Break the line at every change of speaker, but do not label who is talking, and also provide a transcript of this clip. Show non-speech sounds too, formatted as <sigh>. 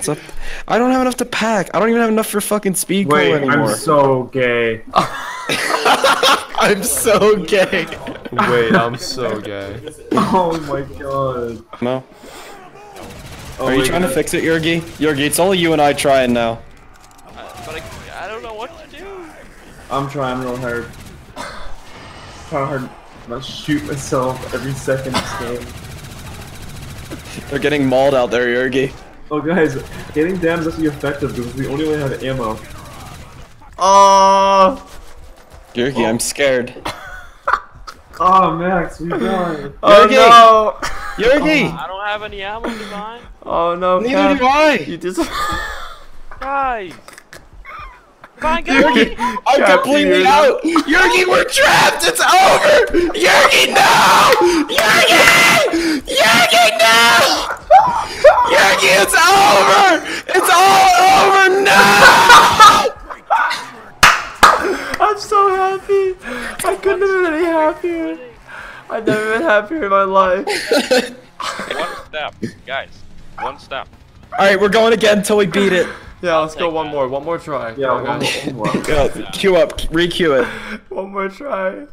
What's up? I don't have enough to pack. I don't even have enough for fucking speed cola
Wait,
anymore.
I'm so gay. <laughs>
I'm so gay.
Wait, I'm so gay.
Oh my god.
No.
Oh
Are you
my
trying to fix it, Yorgi? Yorgi, it's only you and I trying now.
Uh, but I, I don't know what to do.
I'm trying real hard. Trying hard not to shoot myself every second this game.
They're getting mauled out there, Yorgi.
Oh guys, getting damn is actually effective because it's the only way to have ammo.
Oh,
Yorgi, I'm scared. <laughs>
Oh Max, we died.
oh
Yogi!
no!
Yorgi!
I don't have any ammo divine.
Oh no,
Neither
Cap.
do I!
You just. <laughs>
Guys. Divine, get
Yorgi. I'm
Cap,
completely
you're-
out! Yorgi, we're trapped! It's over! Yorgi, no! Yorgi! Yorgi, no! Yorgi, it's over! It's all over! No!
I'm so happy. I couldn't have been any happier. I've never been happier in my life.
One step, guys. One step.
Alright, we're going again until we beat it.
Yeah, let's go one
that.
more. One more try.
Yeah,
on,
one more. one more.
Go, queue up, re-queue it.
One more try.